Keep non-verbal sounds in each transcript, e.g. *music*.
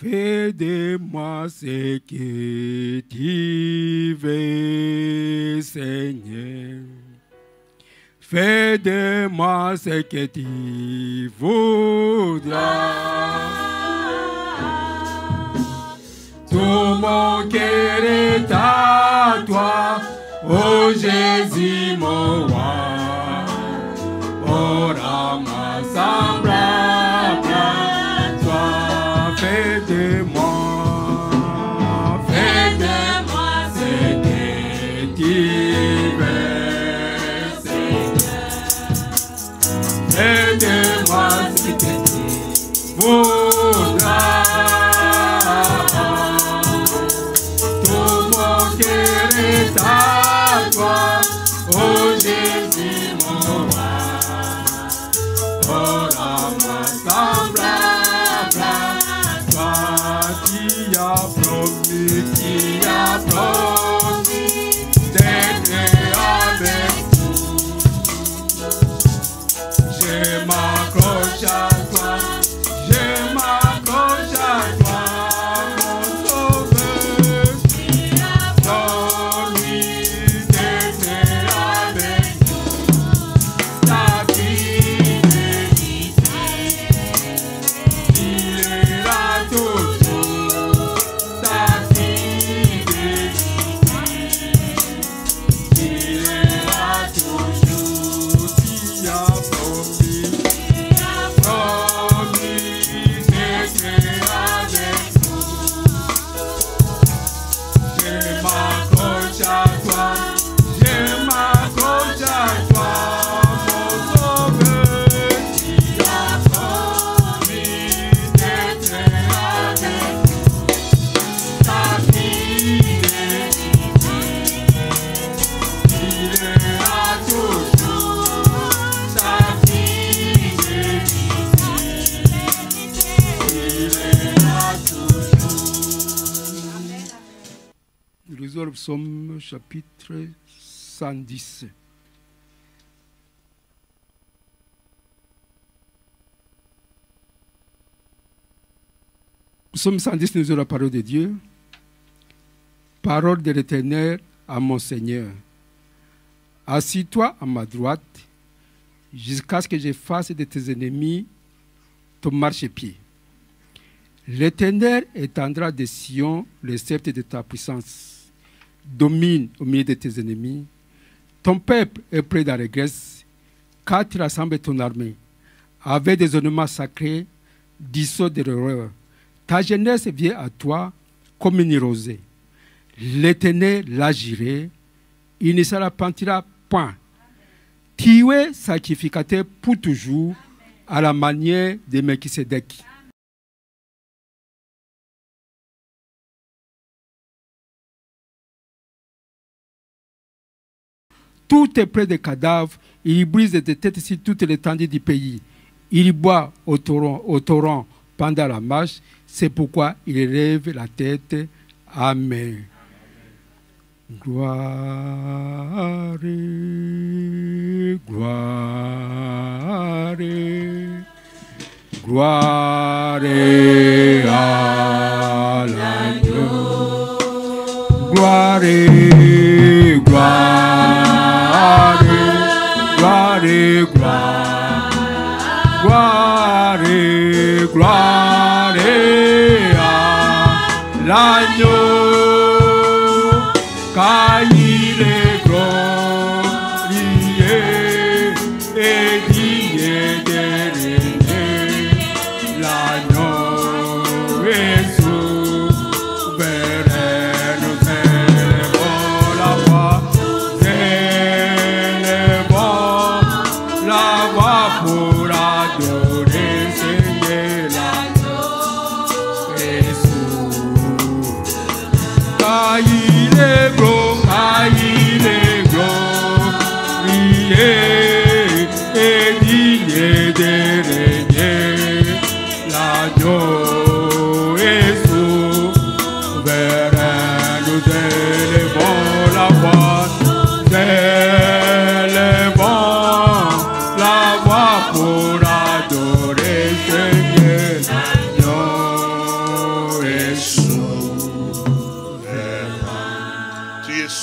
Fais de moi ce que tu veux, Seigneur. Fais de moi ce que tu voudras. Tout mon cœur est à toi, ô Jésus mon roi. Oh, Rama, chapitre 110. Psaume 110, nous lisons la parole de Dieu. Parole de l'Éternel à mon Seigneur. Assis-toi à ma droite, jusqu'à ce que je fasse de tes ennemis ton marchepied. L'Éternel étendra de Sion le sceptre de ta puissance. Domine au milieu de tes ennemis. Ton peuple est près de la régresse, car tu rassembles ton armée. Avec des ornements sacrés, dissous de l'horreur. Ta jeunesse vient à toi comme une rosée. L'Éternel l'agirait, il ne se repentira point. Tu es sacrificateur pour toujours, à la manière de Melchisedec. Tout est près des cadavres, il brise des têtes sur toute l'étendue du pays. Il boit au torrent, au torrent pendant la marche, c'est pourquoi il lève la tête. Amen. À. Gloire, gloire, gloire, gloire, gloire, gloire ah, à l'agneau.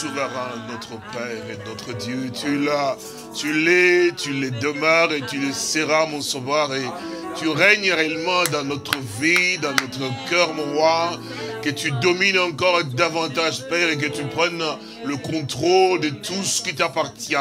Et notre Dieu. Tu l'as, tu l'es, tu le demeures et tu le seras, mon sauveur. Et tu règnes réellement dans notre vie, dans notre cœur, mon roi. Que tu domines encore davantage, Père, et que tu prennes le contrôle de tout ce qui t'appartient.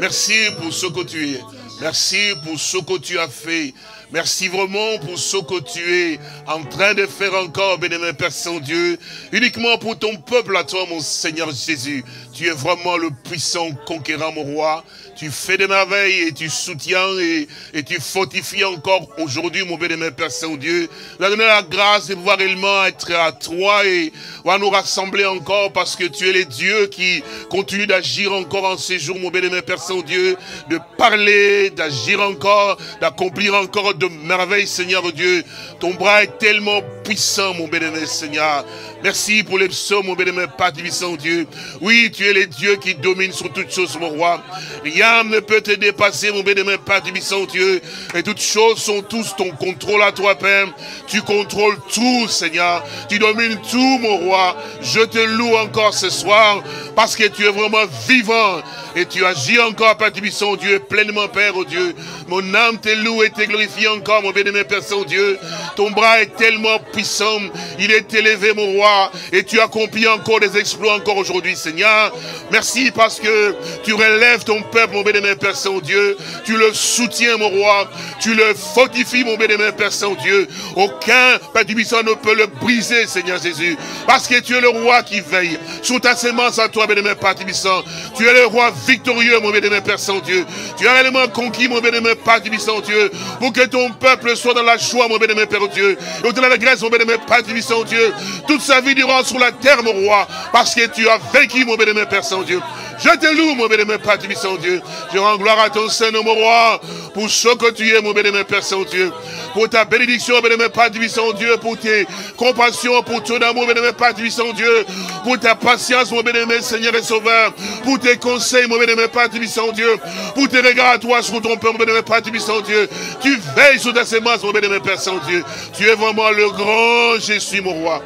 Merci pour ce que tu es. Merci pour ce que tu as fait. Merci vraiment pour ce que tu es en train de faire encore, bénémoine Père Saint-Dieu, uniquement pour ton peuple à toi, mon Seigneur Jésus. Tu es vraiment le puissant conquérant, mon roi. Tu fais des merveilles et tu soutiens et, tu fortifies encore aujourd'hui, mon bénémoine Père Saint-Dieu. La donner la grâce de pouvoir réellement être à toi et va nous rassembler encore parce que tu es le Dieu qui continue d'agir encore en ces jours, mon bénémoine Père Saint-Dieu, de parler, d'agir encore, d'accomplir encore de merveilles, Seigneur Dieu. Ton bras est tellement puissant, mon bénémoine Seigneur. Merci pour les psaumes, mon bénémoine Père Saint Dieu. Oui, tu es le Dieu qui domine sur toutes choses, mon roi. Rien ne peut te dépasser, mon bénémoine Père Saint Dieu. Et toutes choses sont tous ton contrôle à toi, Père. Tu contrôles tout, Seigneur. Tu domines tout, mon roi. Je te loue encore ce soir parce que tu es vraiment vivant. Et tu agis encore, Père Saint Dieu, pleinement, Père, oh Dieu. Mon âme te loue et te glorifie encore, mon bénémoine Père Saint-Dieu. Ton bras est tellement puissant. Il est élevé, mon roi. Et tu accomplis encore des exploits encore aujourd'hui, Seigneur. Merci parce que tu relèves ton peuple, mon bénémoine Père Saint-Dieu. Tu le soutiens, mon roi. Tu le fortifies, mon bénémoine Père Saint-Dieu. Aucun, Père Tibissant, ne peut le briser, Seigneur Jésus. Parce que tu es le roi qui veille. Sous ta sémence à toi, bénémoine Père Tibissant. Tu es le roi victorieux, mon bénémoine Père Saint-Dieu. Tu as réellement conquis, mon bénémoine Père Tibissant, Dieu. Pour que ton peuple soit dans la joie, mon bénémoine Père Dieu. Et au-delà de la grâce, mon bénémoine Père Tibissant, Dieu. Toute vie durant sur la terre, mon roi. Parce que tu as vaincu, mon bénémoine Père Saint-Dieu. Je te loue, mon bénémoine Père Tibissant, Dieu. Je rends gloire à ton Seigneur, mon roi. Pour ce que tu es, mon bénémoine Père Saint-Dieu. Pour ta bénédiction, bénémoine Père Tibissant, Dieu. Pour tes compassions, pour ton amour, bénémoine Père Tibissant, Dieu. Pour ta patience, mon bénémoine Seigneur et Sauveur. Pour tes conseils, mon bénémoine Père Tibissant, Dieu. Pour tes regards à toi sur ton peuple, mon bénémoine Père Tibissant, Dieu. Tu veilles sur ta sémence, mon bénémoine Père Saint-Dieu. Tu es vraiment le grand Jésus, mon roi.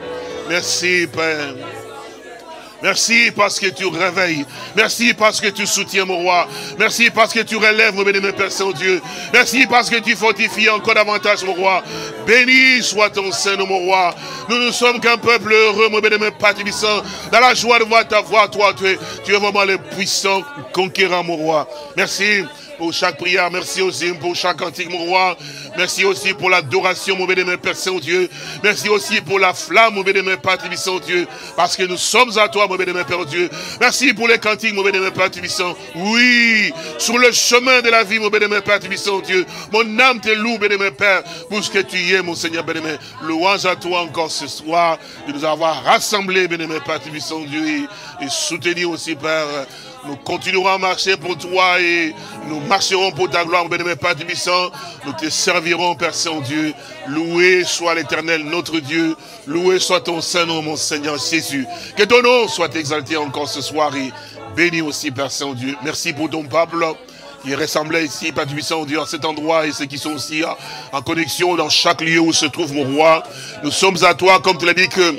Merci, Père. Merci parce que tu réveilles. Merci parce que tu soutiens mon roi. Merci parce que tu relèves mon bénémoine Père Saint-Dieu. Merci parce que tu fortifies encore davantage mon roi. Béni soit ton Saint, mon roi. Nous ne sommes qu'un peuple heureux, mon bénémoine Père Tibissant. Dans la joie de voir ta voix, toi, tu es vraiment le puissant conquérant, mon roi. Merci pour chaque prière. Merci aussi pour chaque cantique, mon roi. Merci aussi pour l'adoration, mon bénémoine Père Saint-Dieu. Merci aussi pour la flamme, mon bénémoine Père Saint-Dieu. Parce que nous sommes à toi, mon bénémoine Père Dieu. Merci pour les cantiques, mon bénémoine Père Saint. Oui, sur le chemin de la vie, mon bénémoine Père Saint-Dieu. Mon âme te loue, bénémoine Père, pour ce que tu es, mon Seigneur bénémoine. Louange à toi encore ce soir de nous avoir rassemblés, bénémoine Père Saint-Dieu. Et soutenir aussi, Père, nous continuerons à marcher pour toi et nous marcherons pour ta gloire, bénémoine Père Tibissant. Nous te servirons, Père Saint-Dieu. Loué soit l'éternel, notre Dieu. Loué soit ton Saint-Nom, mon Seigneur Jésus. Que ton nom soit exalté encore ce soir et béni aussi, Père Saint-Dieu. Merci pour ton peuple qui rassemblé ici, Père Tibissant, Dieu, à cet endroit et ceux qui sont aussi en connexion dans chaque lieu où se trouve mon roi. Nous sommes à toi, comme tu l'as dit que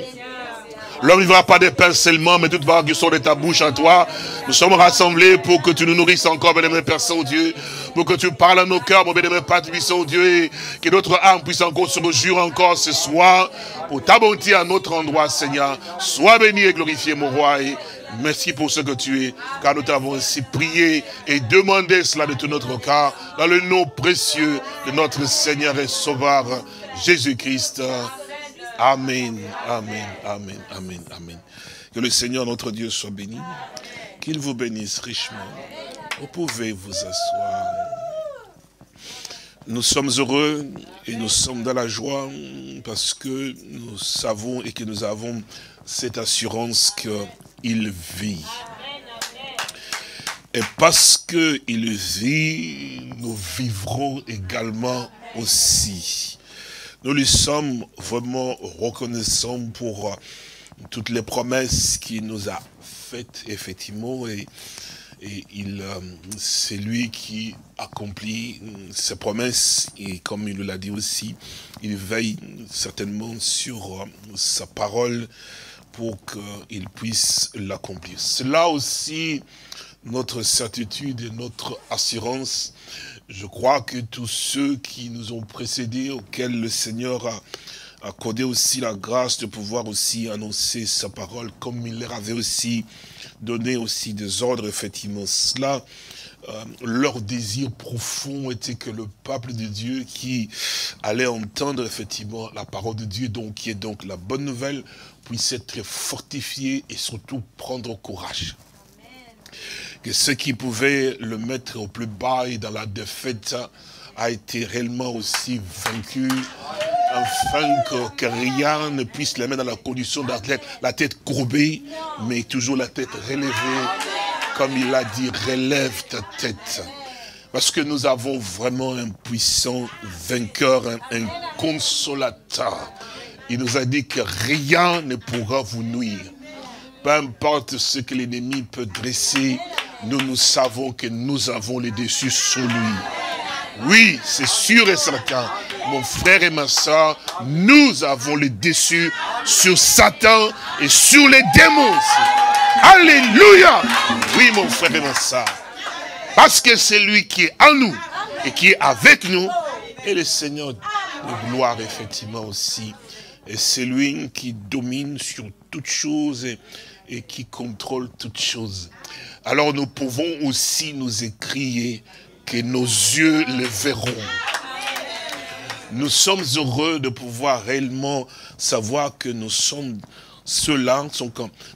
L'homme ne vivra pas de pain seulement, mais toute part qui sort de ta bouche en toi. Nous sommes rassemblés pour que tu nous nourrisses encore, bénémoine Père Saint-Dieu. Pour que tu parles à nos cœurs, mon bénémoine Père Saint-Dieu. Et que notre âme puisse encore se réjouir encore ce soir. Pour ta bonté à notre endroit, Seigneur. Sois béni et glorifié, mon roi. Merci pour ce que tu es. Car nous t'avons ainsi prié et demandé cela de tout notre cœur. Dans le nom précieux de notre Seigneur et Sauveur, Jésus-Christ. Amen, amen, amen, amen, amen. Que le Seigneur notre Dieu soit béni. Qu'il vous bénisse richement. Vous pouvez vous asseoir. Nous sommes heureux et nous sommes dans la joie parce que nous savons et que nous avons cette assurance qu'il vit. Et parce qu'il vit, nous vivrons également aussi. Nous lui sommes vraiment reconnaissants pour euh, toutes les promesses qu'il nous a faites, effectivement, et, il, euh, c'est lui qui accomplit ses promesses, et comme il l'a dit aussi, il veille certainement sur euh, sa parole pour qu'il puisse l'accomplir. Cela aussi notre certitude et notre assurance. Je crois que tous ceux qui nous ont précédés, auxquels le Seigneur a accordé aussi la grâce de pouvoir aussi annoncer sa parole, comme il leur avait aussi donné aussi des ordres, effectivement, cela, euh, leur désir profond était que le peuple de Dieu qui allait entendre effectivement la parole de Dieu, donc qui est donc la bonne nouvelle, puisse être fortifié et surtout prendre courage. Que ce qui pouvait le mettre au plus bas et dans la défaite a été réellement aussi vaincu, afin que, rien ne puisse les mettre dans la condition d'athlète, la tête courbée, mais toujours la tête relevée, comme il a dit, relève ta tête. Parce que nous avons vraiment un puissant vainqueur, un consolateur. Il nous a dit que rien ne pourra vous nuire. Peu importe ce que l'ennemi peut dresser, nous, nous savons que nous avons les dessus sur lui. Oui, c'est sûr et certain. Mon frère et ma soeur, nous avons les dessus sur Satan et sur les démons. Alléluia. Oui, mon frère et ma soeur. Parce que c'est lui qui est en nous et qui est avec nous. Et le Seigneur de gloire, effectivement, aussi et c'est lui qui domine sur toutes choses et, qui contrôle toutes choses. Alors nous pouvons aussi nous écrier que nos yeux le verront. Nous sommes heureux de pouvoir réellement savoir que nous sommes ceux-là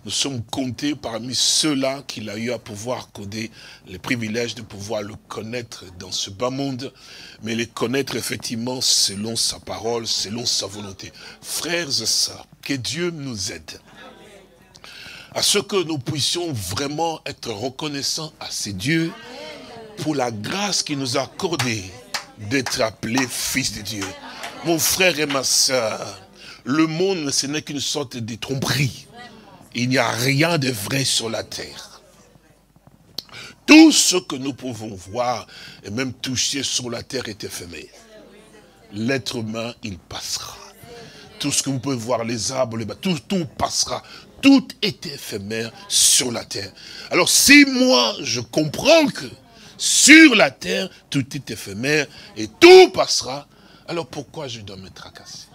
nous sommes comptés parmi ceux-là qu'il a eu à pouvoir coder les privilèges de pouvoir le connaître dans ce bas monde, mais les connaître effectivement selon sa parole, selon sa volonté. Frères et sœurs, que Dieu nous aide à ce que nous puissions vraiment être reconnaissants à ces dieux pour la grâce qu'il nous a accordée d'être appelés fils de Dieu. Mon frère et ma sœur, le monde, ce n'est qu'une sorte de tromperie. Il n'y a rien de vrai sur la terre. Tout ce que nous pouvons voir et même toucher sur la terre est éphémère. L'être humain, il passera. Tout ce que vous pouvez voir, les arbres, les tout passera. Tout est éphémère sur la terre. Alors si moi, je comprends que sur la terre, tout est éphémère et tout passera, alors pourquoi je dois me tracasser?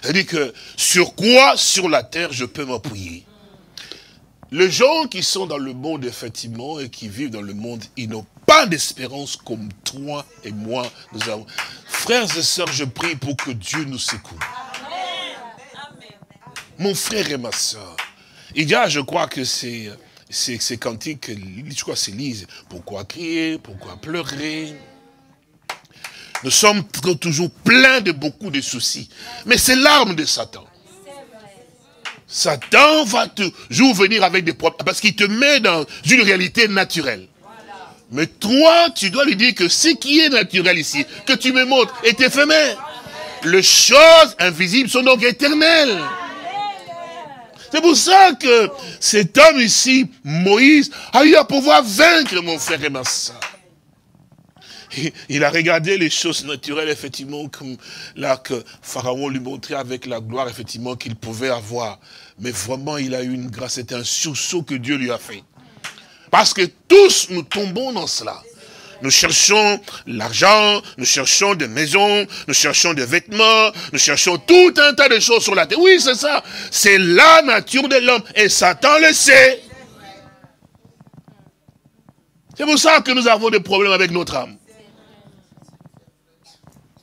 C'est-à-dire que sur quoi sur la terre je peux m'appuyer? Les gens qui sont dans le monde, effectivement, et qui vivent dans le monde, ils n'ont pas d'espérance comme toi et moi nous avons. Frères et sœurs, je prie pour que Dieu nous secoue. Mon frère et ma sœur, il y a, je crois que c'est c'est cantique, je crois c'est Lise. Pourquoi crier? Pourquoi pleurer? Nous sommes toujours pleins de beaucoup de soucis. Mais c'est l'arme de Satan. Satan va toujours venir avec des problèmes, parce qu'il te met dans une réalité naturelle. Mais toi, tu dois lui dire que ce qui est naturel ici, que tu me montres, est éphémère. Les choses invisibles sont donc éternelles. C'est pour ça que cet homme ici, Moïse, a eu à pouvoir vaincre mon frère et ma soeur il a regardé les choses naturelles, effectivement, comme là que Pharaon lui montrait avec la gloire, effectivement, qu'il pouvait avoir. Mais vraiment, il a eu une grâce, c'était un sursaut que Dieu lui a fait. Parce que tous nous tombons dans cela. Nous cherchons l'argent, nous cherchons des maisons, nous cherchons des vêtements, nous cherchons tout un tas de choses sur la terre. Oui, c'est ça. C'est la nature de l'homme. Et Satan le sait. C'est pour ça que nous avons des problèmes avec notre âme.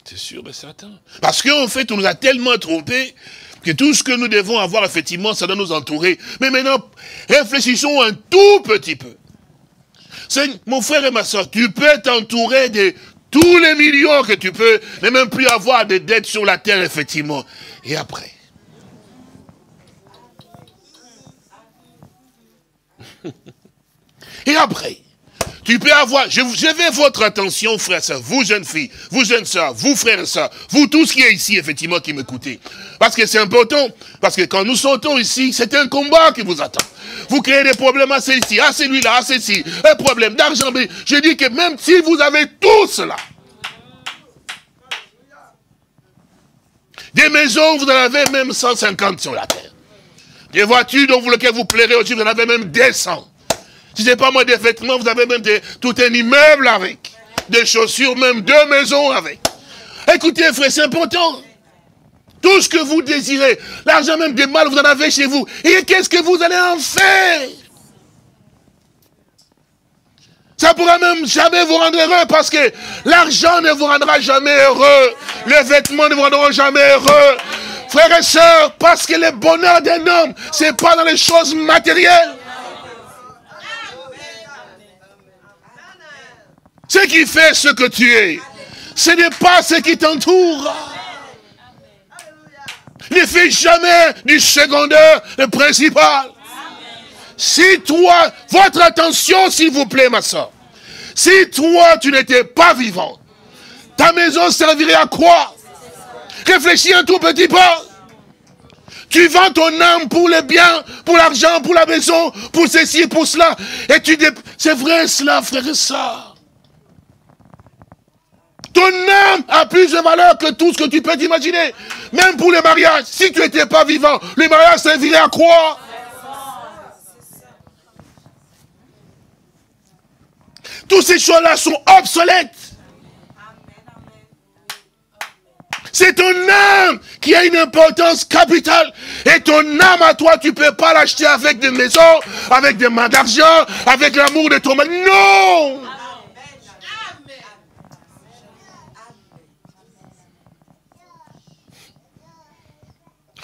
C'est sûr et certain. Parce qu'en fait, on nous a tellement trompés que tout ce que nous devons avoir, effectivement, ça doit nous entourer. Mais maintenant, réfléchissons un tout petit peu. Mon frère et ma soeur, tu peux t'entourer de tous les millions que tu peux, ne même plus avoir de dettes sur la terre, effectivement. Et après? *laughs* Et après? Tu peux avoir, je, veux votre attention, frère, soeur, vous jeunes filles, vous jeunes soeurs, vous frères et soeurs, vous tous qui êtes ici, effectivement, qui m'écoutez. Parce que c'est important, parce que quand nous sortons ici, c'est un combat qui vous attend. Vous créez des problèmes à celui-ci, à celui-là, à ceci, un problème d'argent. Je dis que même si vous avez tout cela, des maisons, vous en avez même 150 sur la terre. Des voitures dont vous lequel vous plairez aussi, vous en avez même des cents. Si ce n'est pas moi des vêtements, vous avez même tout un immeuble avec. Des chaussures, même deux maisons avec. Écoutez, frère, c'est important. Tout ce que vous désirez, l'argent même des mal, vous en avez chez vous. Et qu'est-ce que vous allez en faire? Ça pourra même jamais vous rendre heureux parce que l'argent ne vous rendra jamais heureux. Les vêtements ne vous rendront jamais heureux. Frères et sœurs, parce que le bonheur d'un homme, c'est pas dans les choses matérielles. Ce qui fait ce que tu es, ce n'est pas ce qui t'entoure. Ne fais jamais du secondaire le principal. Si toi, votre attention s'il vous plaît ma soeur, si toi tu n'étais pas vivant, ta maison servirait à quoi? Réfléchis un tout petit peu. Tu vends ton âme pour le bien, pour l'argent, pour la maison, pour ceci, pour cela. Et tu C'est vrai cela, frère et soeur. Ton âme a plus de valeur que tout ce que tu peux t'imaginer. Même pour le mariage. Si tu n'étais pas vivant, le mariage servirait à quoi? Toutes ces choses-là sont obsolètes. C'est ton âme qui a une importance capitale. Et ton âme à toi, tu ne peux pas l'acheter avec des maisons, avec des mains d'argent, avec l'amour de ton mari. Non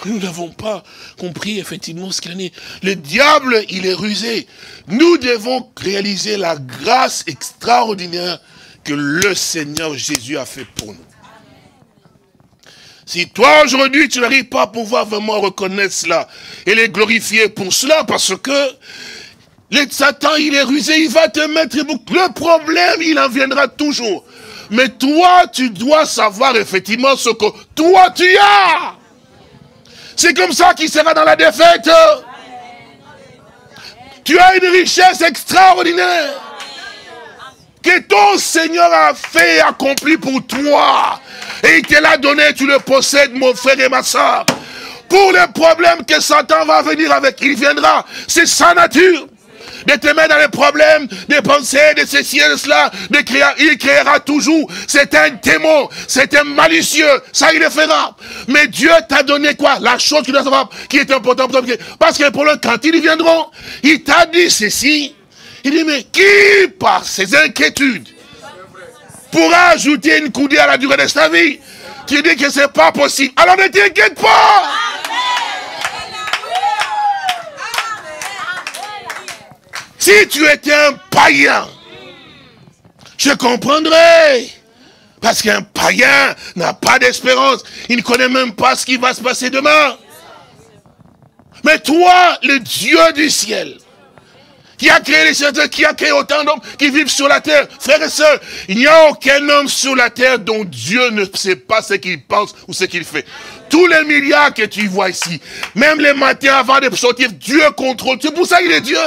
Nous n'avons pas compris effectivement ce qu'il en est. Le diable, il est rusé. Nous devons réaliser la grâce extraordinaire que le Seigneur Jésus a fait pour nous. Si toi aujourd'hui tu n'arrives pas à pouvoir vraiment reconnaître cela et les glorifier pour cela, parce que le Satan il est rusé, il va te mettre le problème, il en viendra toujours. Mais toi, tu dois savoir effectivement ce que toi tu as. C'est comme ça qu'il sera dans la défaite. Tu as une richesse extraordinaire que ton Seigneur a fait et accompli pour toi. Et il te l'a donné, tu le possèdes, mon frère et ma soeur. Pour le problème que Satan va venir avec, il viendra. C'est sa nature de te mettre dans les problèmes, de penser de ceci et de cela, de créer, il créera toujours. C'est un démon, c'est un malicieux, ça il le fera. Mais Dieu t'a donné quoi? La chose qui doit savoir, qui est importante pour toi. Parce que pour le quand ils viendront, il t'a dit ceci. Il dit, mais qui, par ses inquiétudes, pourra ajouter une coudée à la durée de sa vie? Tu dis que c'est pas possible. Alors ne t'inquiète pas. Si tu étais un païen, je comprendrais. Parce qu'un païen n'a pas d'espérance. Il ne connaît même pas ce qui va se passer demain. Mais toi, le Dieu du ciel, qui a créé les cieux, qui a créé autant d'hommes qui vivent sur la terre, frères et sœurs, il n'y a aucun homme sur la terre dont Dieu ne sait pas ce qu'il pense ou ce qu'il fait. Tous les milliards que tu vois ici, même les matins avant de sortir, Dieu contrôle. C'est pour ça qu'il est Dieu.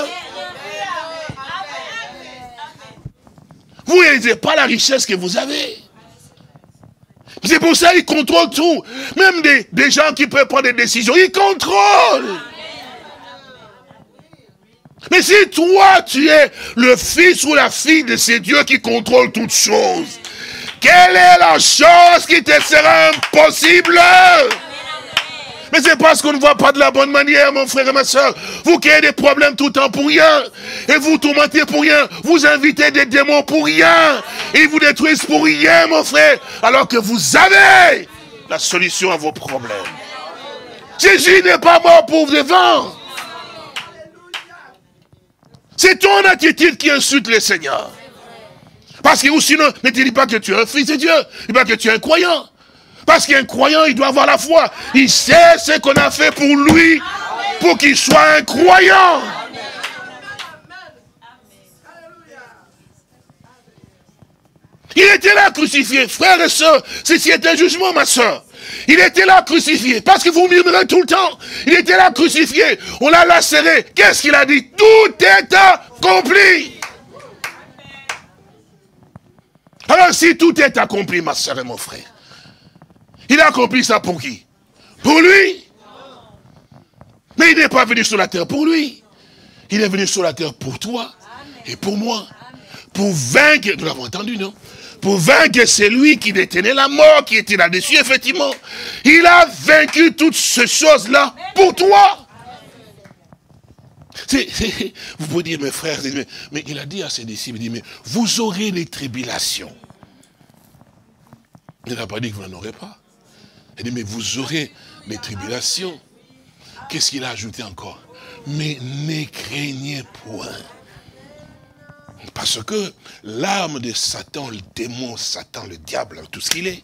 Vous n'avez pas la richesse que vous avez. C'est pour ça qu'il contrôle tout. Même des, des, gens qui peuvent prendre des décisions, ils contrôlent. Mais si toi, tu es le fils ou la fille de ces dieux qui contrôlent toutes choses, quelle est la chose qui te sera impossible? Mais c'est parce qu'on ne voit pas de la bonne manière, mon frère et ma soeur. Vous créez des problèmes tout le temps pour rien. Et vous tourmentez pour rien. Vous invitez des démons pour rien. Et ils vous détruisent pour rien, mon frère. Alors que vous avez la solution à vos problèmes. Jésus n'est pas mort pour devant. C'est ton attitude qui insulte le Seigneur. Parce que sinon, ne te dis pas que tu es un fils de Dieu. Dis pas que tu es un croyant. Parce qu'un croyant, il doit avoir la foi. Il sait ce qu'on a fait pour lui, pour qu'il soit un croyant. Il était là crucifié, frère et soeur. Ceci est un jugement, ma soeur. Il était là crucifié. Parce que vous murmurez tout le temps. Il était là crucifié. On l'a lacéré. Qu'est-ce qu'il a dit? Tout est accompli. Alors si tout est accompli, ma soeur et mon frère, il a accompli ça pour qui? Pour lui? Mais il n'est pas venu sur la terre pour lui. Il est venu sur la terre pour toi et pour moi. Pour vaincre, nous l'avons entendu, non? Pour vaincre celui qui détenait la mort, qui était là-dessus, effectivement. Il a vaincu toutes ces choses-là pour toi. vous pouvez dire, mes frères, mais, il a dit à ses disciples, il dit, mais vous aurez les tribulations. Il n'a pas dit que vous n'en aurez pas. Il dit, mais vous aurez les tribulations. Qu'est-ce qu'il a ajouté encore? Mais ne craignez point. Parce que l'âme de Satan, le démon, Satan, le diable, tout ce qu'il est,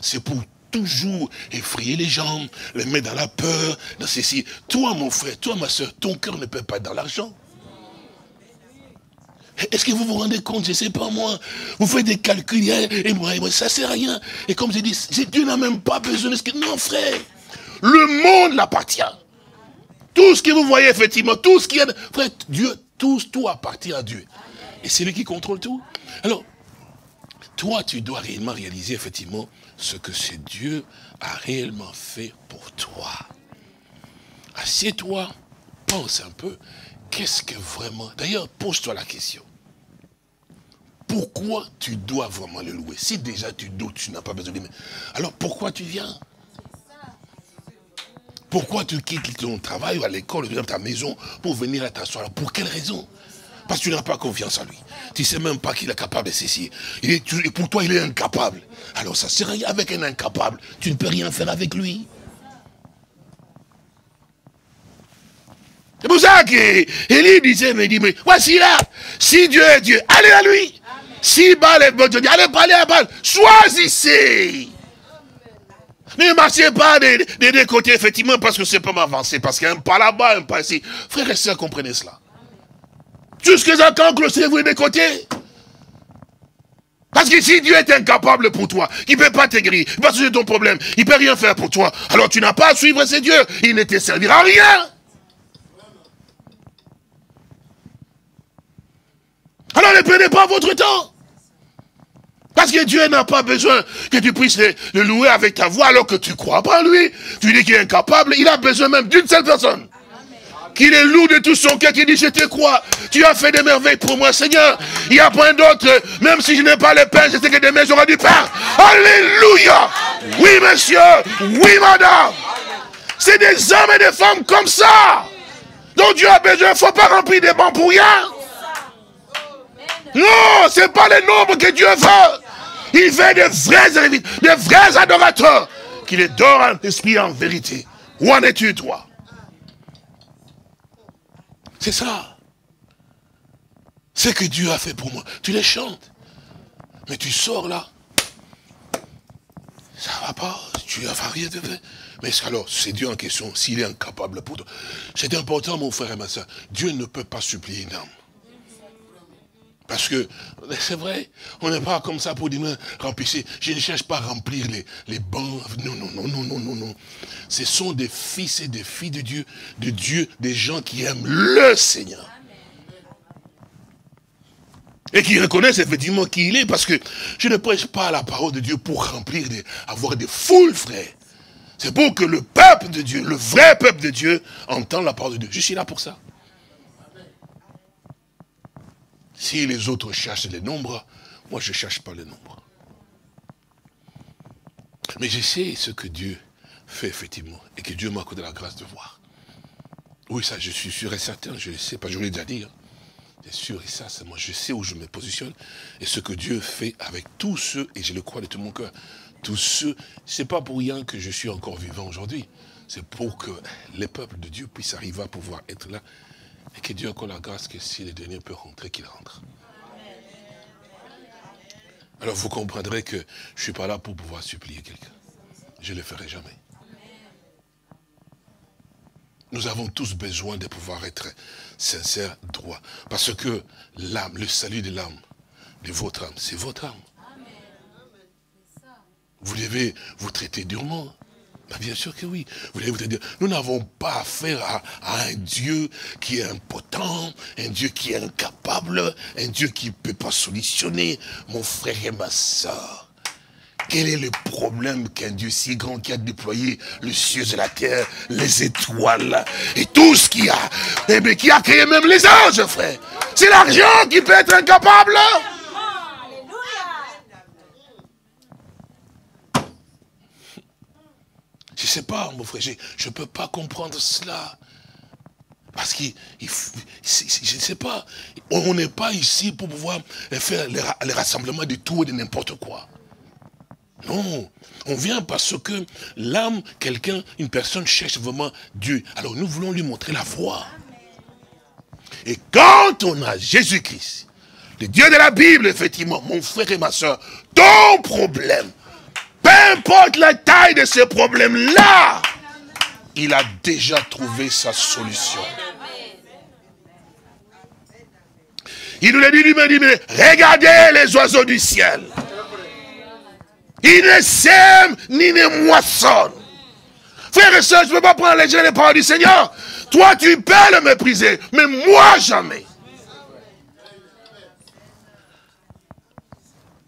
c'est pour toujours effrayer les gens, les mettre dans la peur, dans ceci. Toi, mon frère, toi, ma soeur, ton cœur ne peut pas être dans l'argent. Est-ce que vous vous rendez compte, je ne sais pas moi, vous faites des calculs, et moi, et moi ça ne sert à rien. Et comme je dis, Dieu n'a même pas besoin de ce que... Non, frère, le monde l'appartient. Tout ce que vous voyez, effectivement, tout ce qui est... Frère, Dieu, tout, tout appartient à Dieu. Et c'est lui qui contrôle tout. Alors, toi, tu dois réellement réaliser, effectivement, ce que ce Dieu a réellement fait pour toi. Assieds-toi, pense un peu, qu'est-ce que vraiment... D'ailleurs, pose-toi la question. Pourquoi tu dois vraiment le louer? Si déjà tu doutes, tu n'as pas besoin de... Alors pourquoi tu viens? Pourquoi tu quittes ton travail ou à l'école, ta maison, pour venir à t'asseoir? Pour quelle raison? Parce que tu n'as pas confiance en lui. Tu ne sais même pas qu'il est capable de ceci. Et pour toi, il est incapable. Alors ça sert à rien avec un incapable. Tu ne peux rien faire avec lui. C'est pour ça qu'Élie disait, mais dit, mais voici là, si Dieu est Dieu, allez à lui. Si Baal est bon Dieu, allez parler à Baal. Choisissez. Ne marchez pas des, deux côtés, effectivement, parce que c'est pas m'avancer, parce qu'il y a un pas là-bas, un pas ici. Frères et sœurs, comprenez cela. Jusqu'à quand clôturez-vous des côtés parce que si Dieu est incapable pour toi, il ne peut pas te guérir, il peut ton problème, il ne peut rien faire pour toi, alors tu n'as pas à suivre ces dieux, il ne te servira à rien. Alors ne prenez pas votre temps. Parce que Dieu n'a pas besoin que tu puisses le, louer avec ta voix alors que tu crois pas en lui. Tu dis qu'il est incapable, il a besoin même d'une seule personne. Qu'il est loup de tout son cœur, qui dit, je te crois, tu as fait des merveilles pour moi, Seigneur. Il n'y a point d'autre, même si je n'ai pas le pain, je sais que demain j'aurai du pain. Alléluia. Oui, monsieur. Oui, madame. C'est des hommes et des femmes comme ça. dont Dieu a besoin. Il ne faut pas remplir des bancs pour rien. Non, ce n'est pas le nombre que Dieu veut. Il veut des vrais des vrais adorateurs. Qu'il adore en esprit en vérité. Où en es-tu, toi? C'est ça. C'est que Dieu a fait pour moi. Tu les chantes. Mais tu sors là. Ça va pas. Tu n'as rien de fait. Mais alors, c'est Dieu en question, s'il est incapable pour toi? C'est important, mon frère et ma soeur. Dieu ne peut pas supplier une âme. Parce que, c'est vrai, on n'est pas comme ça pour dire, remplissez. Je ne cherche pas à remplir les, les bancs. Non, non, non, non, non, non, non. Ce sont des fils et des filles de Dieu, de Dieu, des gens qui aiment le Seigneur. Et qui reconnaissent effectivement qui il est, parce que je ne prêche pas la parole de Dieu pour remplir, des, avoir des foules, frère. C'est pour que le peuple de Dieu, le vrai peuple de Dieu, entende la parole de Dieu. Je suis là pour ça. Si les autres cherchent les nombres, moi je ne cherche pas les nombres. Mais je sais ce que Dieu fait effectivement, et que Dieu m'a accordé la grâce de voir. Oui, ça je suis sûr et certain, je le sais, pas je l'ai déjà dit. Hein. C'est sûr et ça, moi je sais où je me positionne, et ce que Dieu fait avec tous ceux, et je le crois de tout mon cœur, tous ceux, c'est pas pour rien que je suis encore vivant aujourd'hui. C'est pour que les peuples de Dieu puissent arriver à pouvoir être là et que Dieu accorde la grâce que si le dernier peut rentrer, qu'il rentre. Alors vous comprendrez que je ne suis pas là pour pouvoir supplier quelqu'un. Je ne le ferai jamais. Nous avons tous besoin de pouvoir être sincères, droits. Parce que l'âme, le salut de l'âme, de votre âme, c'est votre âme. Vous devez vous traiter durement. Ben, bien sûr que oui. Vous allez vous dire, nous n'avons pas affaire à, un Dieu qui est impotent, un Dieu qui est incapable, un Dieu qui ne peut pas solutionner. Mon frère et ma soeur, Quel est le problème qu'un Dieu si grand qui a déployé le cieux et la terre, les étoiles et tout ce qu'il y a, et eh qui a créé même les anges, frère? C'est l'argent qui peut être incapable Je ne sais pas, mon frère, je ne peux pas comprendre cela. Parce que, je ne sais pas, on n'est pas ici pour pouvoir faire les rassemblements de tout et de n'importe quoi. Non, on vient parce que l'âme, quelqu'un, une personne cherche vraiment Dieu. Alors nous voulons lui montrer la voie. Et quand on a Jésus-Christ, le Dieu de la Bible, effectivement, mon frère et ma soeur, ton problème, peu importe la taille de ce problème-là, il a déjà trouvé sa solution. Il nous l'a dit lui-même, dit, regardez les oiseaux du ciel. Ils ne sèment ni ne moissonnent. Frère et soeur, je ne peux pas prendre les gens les paroles du Seigneur. Toi, tu peux le mépriser, mais moi, jamais.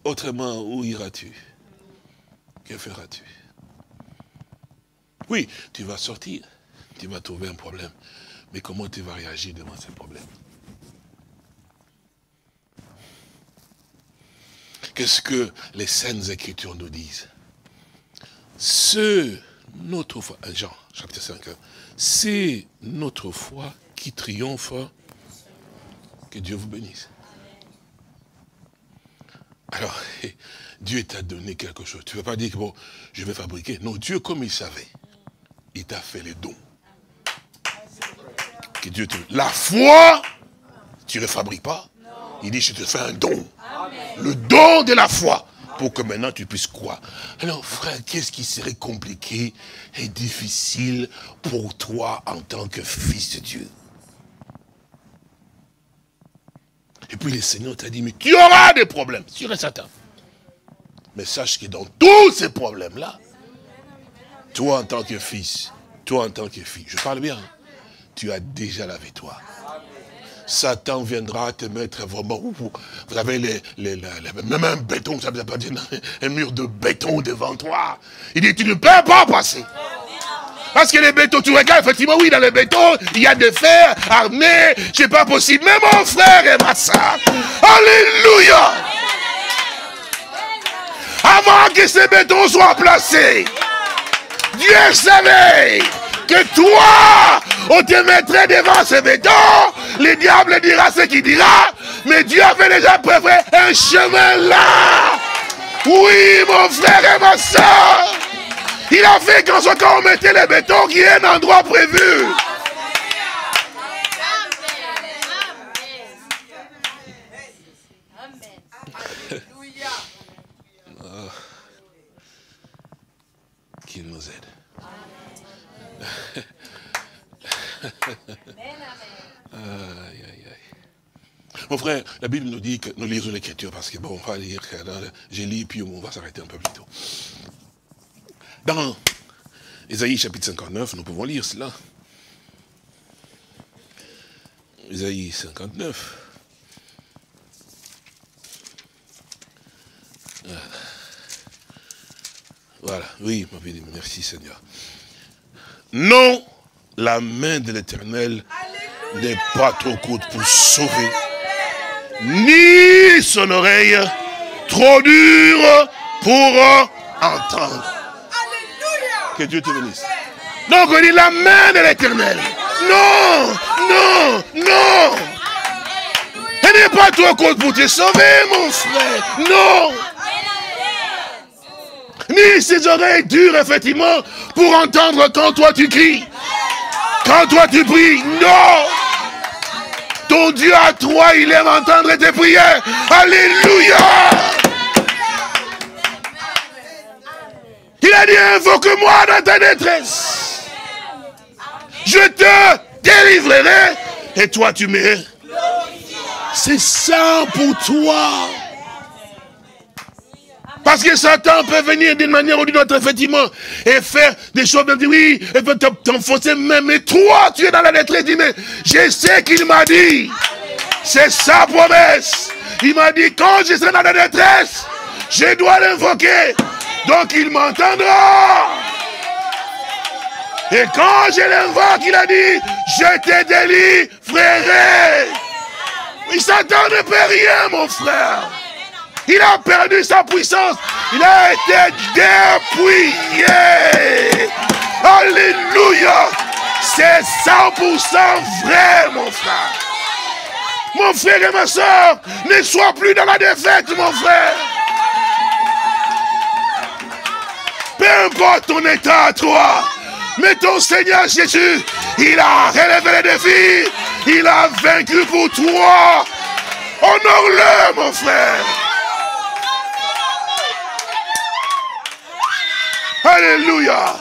Autrement, où iras-tu? Que feras-tu? Oui, tu vas sortir, tu vas trouver un problème. Mais comment tu vas réagir devant ce problème? Qu'est-ce que les Saintes Écritures nous disent? C'est notre foi, euh, Jean, chapitre 5, hein. c'est notre foi qui triomphe. Que Dieu vous bénisse. Alors, *laughs* Dieu t'a donné quelque chose. Tu ne vas pas dire que bon, je vais fabriquer. Non, Dieu, comme il savait, il t'a fait les dons. Que Dieu te... La foi, tu ne fabriques pas. Il dit, je te fais un don le don de la foi pour que maintenant tu puisses croire. Alors frère, qu'est-ce qui serait compliqué et difficile pour toi en tant que fils de Dieu? Et puis le Seigneur t'a dit, mais tu auras des problèmes, sur et certain. Mais sache que dans tous ces problèmes-là, toi en tant que fils, toi en tant que fille, je parle bien, tu as déjà la victoire. Satan viendra te mettre vraiment... Vous avez les, même un béton, ça pas dire un mur de béton devant toi. Il dit, tu ne peux pas passer. Parce que les bétons, tu regardes, effectivement, oui, dans les bétons, il y a des fers armés, c'est pas possible. Mais mon frère et ma soeur, Alléluia. Avant que ces bétons soient placés, Dieu savait que toi, on te mettrait devant ce béton, le diable dira ce qu'il dira, mais Dieu avait déjà préparé un chemin là. Oui, mon frère et ma soeur. Il a fait qu'en ce cas, on mettait le béton qui est un endroit prévu. Qu'il nous aide. Mon frère, la Bible nous dit que nous lisons l'écriture parce que bon, on va lire, j'ai lu puis on va s'arrêter un peu plus tôt. Dans Ésaïe chapitre 59, nous pouvons lire cela. Ésaïe 59. Voilà. voilà. Oui, merci Seigneur. Non, la main de l'éternel n'est pas trop courte pour sauver, ni son oreille trop dure pour entendre. Que Dieu te bénisse. Donc on dit la main de l'éternel. Non, non, non. Elle n'est pas trop courte pour te sauver, mon frère. Non. Ni ses oreilles dures, effectivement, pour entendre quand toi tu cries. Quand toi tu pries, non Ton Dieu à toi, il aime entendre tes prières. Alléluia Il a dit, invoque-moi dans ta détresse. Je te délivrerai et toi tu me... C'est ça pour toi. Parce que Satan peut venir d'une manière ou d'une autre, effectivement, et faire des choses, et oui, et peut t'enfoncer même. Mais toi, tu es dans la détresse, dis, mais je sais qu'il m'a dit. C'est sa promesse. Il m'a dit, quand je serai dans la détresse, je dois l'invoquer. Donc il m'entendra. Et quand je l'invoque, il a dit, je te délivrerai. Il Satan ne peut rien, mon frère. Il a perdu sa puissance. Il a été dépouillé. Alléluia. C'est 100% vrai, mon frère. Mon frère et ma soeur, ne sois plus dans la défaite, mon frère. Peu importe ton état toi, mais ton Seigneur Jésus, il a relevé les défis. Il a vaincu pour toi. Honore-le, mon frère. Alléluia.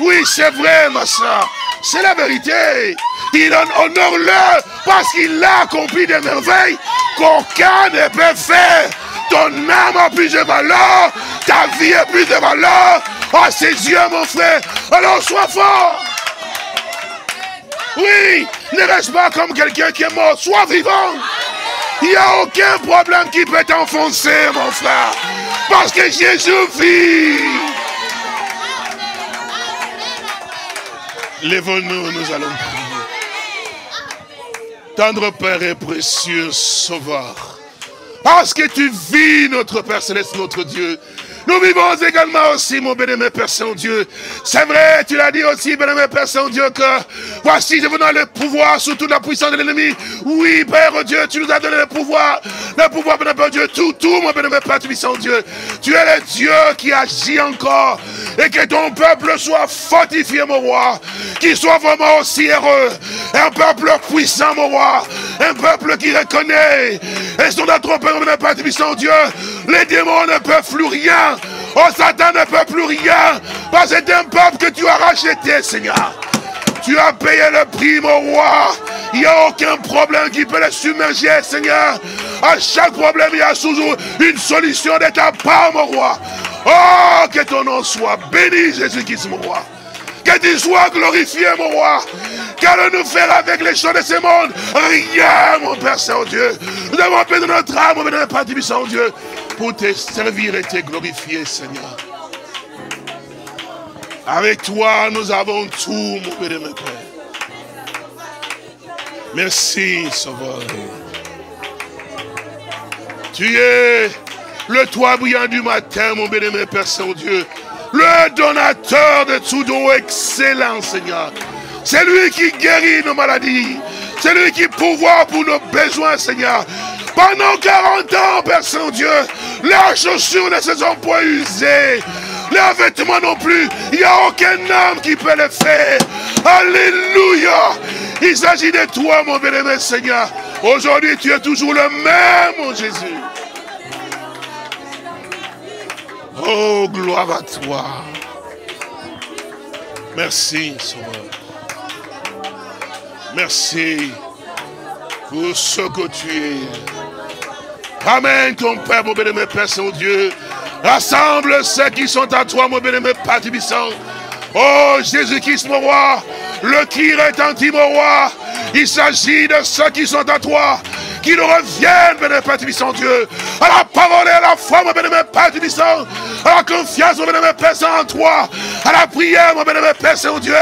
Oui, c'est vrai, ma soeur. C'est la vérité. Il honore-le parce qu'il a accompli des merveilles qu'aucun ne peut faire. Ton âme a plus de valeur, ta vie a plus de valeur à ses yeux, mon frère. Alors sois fort. Oui, ne reste pas comme quelqu'un qui est mort, sois vivant. Il n'y a aucun problème qui peut t'enfoncer, mon frère. Parce que Jésus vit. Lève-nous, nous allons prier. Tendre Père et précieux Sauveur, parce que tu vis, notre Père Céleste, notre Dieu, nous vivons également aussi, mon bien-aimé Père Saint-Dieu. C'est vrai, tu l'as dit aussi, bien-aimé Père Saint-Dieu, que voici, je vous donne le pouvoir sous toute la puissance de l'ennemi. Oui, Père Dieu, tu nous as donné le pouvoir. Le pouvoir, bien-aimé Dieu, tout, tout, mon bien-aimé Père Saint-Dieu. Tu es le Dieu qui agit encore. Et que ton peuple soit fortifié, mon roi. Qu'il soit vraiment aussi heureux. Un peuple puissant, mon roi. Un peuple qui reconnaît. Et son Père, mon Père Saint-Dieu. Les démons ne peuvent plus rien. Oh, Satan ne peut plus rien. Parce que c'est un peuple que tu as racheté, Seigneur. Tu as payé le prix, mon roi. Il n'y a aucun problème qui peut le submerger, Seigneur. À chaque problème, il y a toujours une solution de ta part, mon roi. Oh, que ton nom soit béni, Jésus-Christ, mon roi. Que tu sois glorifié, mon roi. Qu'allons-nous faire avec les choses de ce monde Rien, mon Père Saint-Dieu. Nous avons de notre âme, mon Père Saint-Dieu pour te servir et te glorifier, Seigneur. Avec toi, nous avons tout, mon Père et mon Père. Merci, Sauveur. Tu es le toit brillant du matin, mon bien-aimé Père Saint-Dieu. Le donateur de tout don excellent, Seigneur. C'est lui qui guérit nos maladies. C'est lui qui pourvoit pour nos besoins, Seigneur. Pendant 40 ans, Père Saint-Dieu, leurs chaussures ne se sont point usées. Leurs vêtements non plus. Il n'y a aucun homme qui peut le faire. Alléluia. Il s'agit de toi, mon bien-aimé Seigneur. Aujourd'hui, tu es toujours le même, mon Jésus. Oh, gloire à toi. Merci, Sauveur. Merci pour ce que tu es. Amen, ton Père, mon bénémoine Père Saint-Dieu. Rassemble ceux qui sont à toi, mon bénémoine Père Tibissant. Oh, Jésus-Christ, mon roi. Le qui retentit, mon roi. Il s'agit de ceux qui sont à toi. Qui nous reviennent, bénémoine Père Tibissant, Dieu. À la parole et à la foi, mon bénémoine Père Tibissant. À la confiance, mon bénémoine Père Saint en toi. À la prière, mon bénémoine Père Saint-Dieu.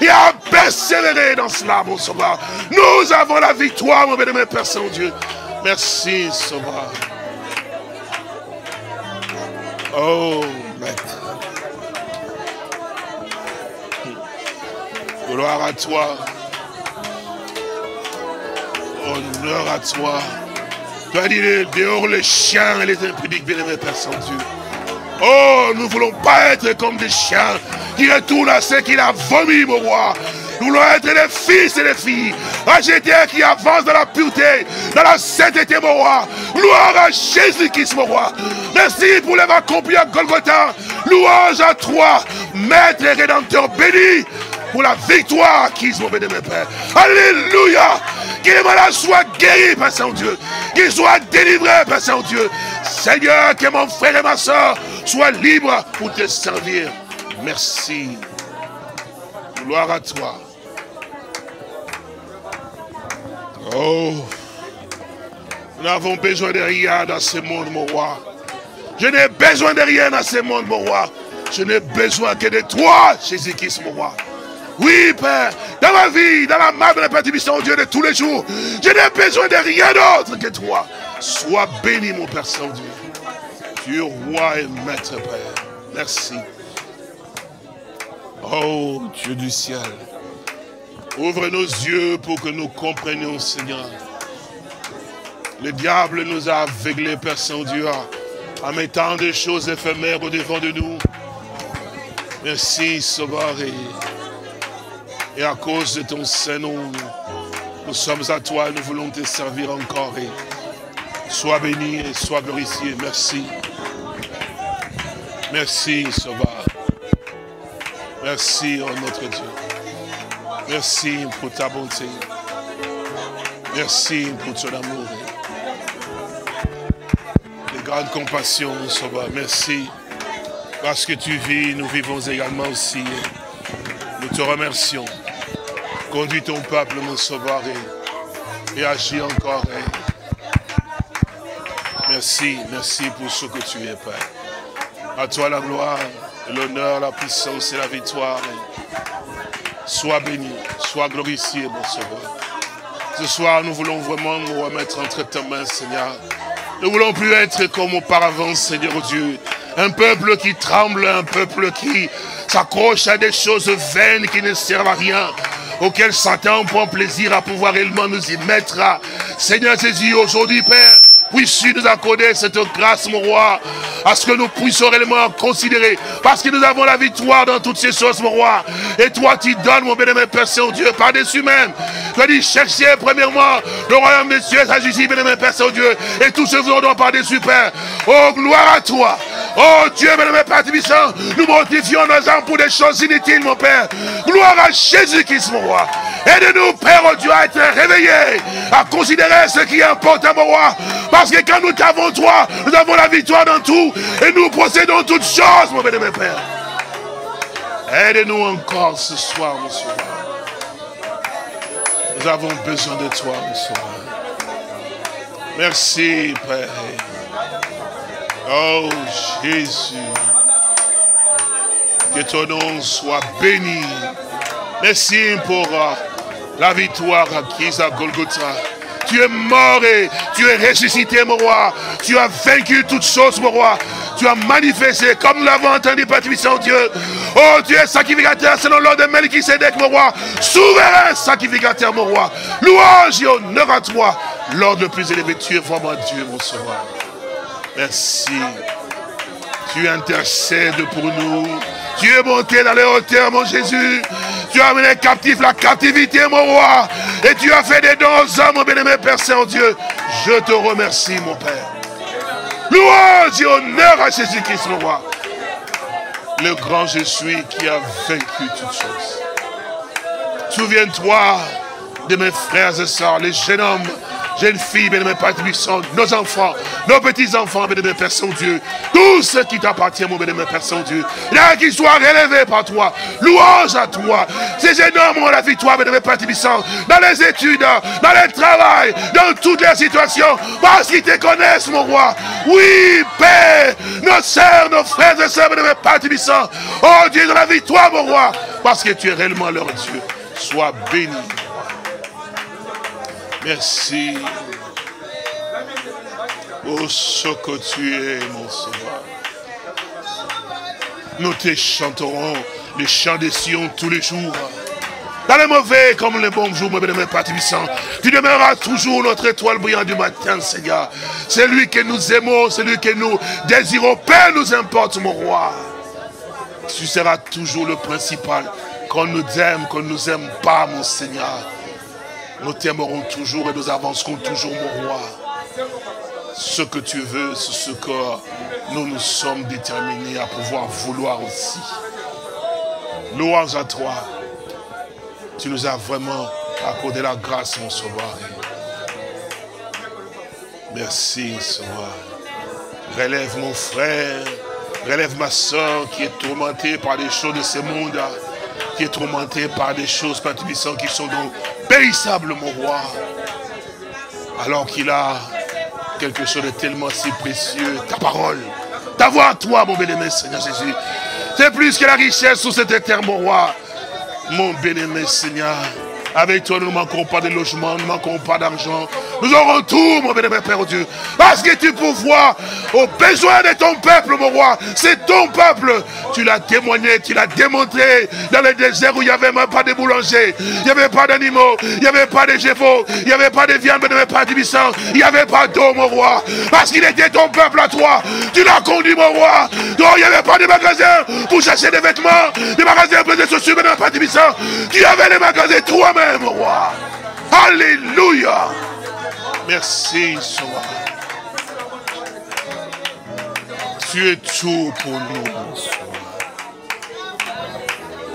Et à persévérer dans cela, mon sauveur. Nous avons la victoire, mon bénémoine Père Saint-Dieu. Merci, Sauveur. Oh, Maître. Gloire à toi. Honneur à toi. As dit dehors les chiens et les impudiques, bien aimés Père Saint-Dieu. Oh, nous ne voulons pas être comme des chiens qui retournent à ce qu'il a vomi, mon roi. Nous voulons être des fils et des filles. Agités qui avancent dans la pureté, dans la sainteté, mon roi. Louange à Jésus-Christ, mon roi. Merci pour les accompli à Golgotha. Louange à toi, Maître et Rédempteur béni pour la victoire qui mon béni, mon Père. Alléluia. Que les malades soient guéris, Père Saint-Dieu. Qu'ils soient délivrés, Père Saint-Dieu. Seigneur, que mon frère et ma soeur soient libres pour te servir. Merci. Gloire à toi. Oh, nous n'avons besoin de rien dans ce monde, mon roi. Je n'ai besoin de rien dans ce monde, mon roi. Je n'ai besoin que de toi, Jésus-Christ, mon roi. Oui, Père, dans ma vie, dans la main de la Père Dieu de tous les jours, je n'ai besoin de rien d'autre que toi. Sois béni, mon Père Saint-Dieu. Tu es roi et maître, Père. Merci. Oh, Dieu du ciel. Ouvre nos yeux pour que nous comprenions, Seigneur. Le diable nous a aveuglés, Père Saint-Dieu, en mettant des choses éphémères au devant de nous. Merci, Sauveur. Et, à cause de ton Saint-Nom, nous sommes à toi et nous voulons te servir encore. Et sois béni et sois glorifié. Merci. Merci, Sauveur. Merci, oh notre Dieu. Merci pour ta bonté. Merci pour ton amour. Les grandes compassions, Sauveur. Merci. Parce que tu vis, nous vivons également aussi. Nous te remercions. Conduis ton peuple, mon Sauveur, et, agis encore. Merci, merci pour ce que tu es, Père. À toi la gloire, l'honneur, la puissance et la victoire. Sois béni, sois glorifié, mon Sauveur. Ce soir, nous voulons vraiment nous remettre entre tes mains, Seigneur. Nous voulons plus être comme auparavant, Seigneur Dieu. Un peuple qui tremble, un peuple qui s'accroche à des choses vaines qui ne servent à rien, auxquelles Satan prend plaisir à pouvoir réellement nous y mettre. Seigneur Jésus, aujourd'hui, Père, puisses-tu nous accorder cette grâce, mon roi, à ce que nous puissions réellement considérer, parce que nous avons la victoire dans toutes ces choses, mon roi. Et toi, tu donnes, mon bénémoine Père Saint-Dieu, par-dessus même. Tu as dit, cherchez premièrement le royaume des cieux, sa justice, bénémoine Père Saint-Dieu, et tout ce vous en par-dessus, Père. Oh, gloire à toi. Oh Dieu, bénémoine Père Tibissant, nous mortifions nos âmes pour des choses inutiles, mon Père. Gloire à Jésus-Christ, mon roi. Aide-nous, Père, oh Dieu, à être réveillés, à considérer ce qui est important, mon roi. Parce que quand nous t'avons toi, nous avons la victoire dans tout. Et nous possédons toutes choses, mon béni, Père. Aide-nous encore ce soir, mon Sauveur. Nous avons besoin de toi, mon Sauveur. Merci, Père. Oh, Jésus. Que ton nom soit béni. Merci pour euh, la victoire acquise à Golgotha. Tu es mort et tu es ressuscité, mon roi. Tu as vaincu toutes choses, mon roi. Tu as manifesté, comme nous l'avons entendu, Père Dieu. Oh, tu es sacrificateur selon l'ordre de Melchisedec, mon roi. Souverain sacrificateur, mon roi. Louange et honneur à toi. L'ordre le plus élevé, tu es vraiment Dieu, mon sauveur. Merci. Tu intercèdes pour nous. Tu es monté dans les hauteurs, mon Jésus. Tu as amené captif la captivité, mon roi. Et tu as fait des dons aux hommes, mon bien-aimé Père Saint-Dieu. Je te remercie, mon Père. Louange et honneur à Jésus-Christ, mon roi. Le grand je suis qui a vaincu toutes choses. Souviens-toi de mes frères et sœurs, les jeunes hommes jeunes filles, bien mes Père nos enfants, nos petits-enfants, bien mes Père Saint-Dieu, tout ce qui t'appartient, mon bien Père Saint-Dieu, là qu'ils soient relevés par toi, louange à toi, ces hommes ont la victoire, bien mes Père dans les études, dans le travail, dans toutes les situations, parce qu'ils te connaissent, mon roi. Oui, Père, nos sœurs, nos frères et sœurs, bien mes Père oh Dieu de la victoire, mon roi, parce que tu es réellement leur Dieu. Sois béni. Merci. Oh, ce que tu es, mon sauveur. Nous te chanterons les chants des Sion tous les jours. Dans les mauvais comme les bons jours, mon bien Père tu demeureras toujours notre étoile brillante du matin, Seigneur. C'est lui que nous aimons, c'est lui que nous désirons. Père nous importe, mon roi. Tu seras toujours le principal. Qu'on nous aime, qu'on ne nous aime pas, mon Seigneur. Nous t'aimerons toujours et nous avancerons toujours, mon roi. Ce que tu veux, c'est ce que nous nous sommes déterminés à pouvoir vouloir aussi. Louange à toi. Tu nous as vraiment accordé la grâce, mon sauveur. Merci, sauveur. Relève mon frère, relève ma soeur qui est tourmentée par les choses de ce monde qui est tourmenté par des choses, Père qui sont donc périssables, mon roi. Alors qu'il a quelque chose de tellement si précieux, ta parole, ta voix, toi, mon bénémoine Seigneur Jésus. C'est plus que la richesse sous cette terre, mon roi. Mon bien-aimé Seigneur. Avec toi, nous ne manquons pas de logement, nous ne manquons pas d'argent. Nous aurons tout, mon bien-aimé Père Dieu. Parce que tu pourvois aux besoins de ton peuple, mon roi. C'est ton peuple. Tu l'as témoigné, tu l'as démontré dans le désert où il n'y avait même pas de boulanger. Il n'y avait pas d'animaux, il n'y avait pas de chevaux, il n'y avait pas de viande, il n'y avait pas de. Il n'y avait pas d'eau, mon roi. Parce qu'il était ton peuple à toi. Tu l'as conduit, mon roi. Donc il n'y avait pas de magasin pour chercher des vêtements, des magasins pour des chaussures, mais pas de. Tu avais les magasins toi-même roi. Alléluia. Merci, Soir. Tu es tout pour nous,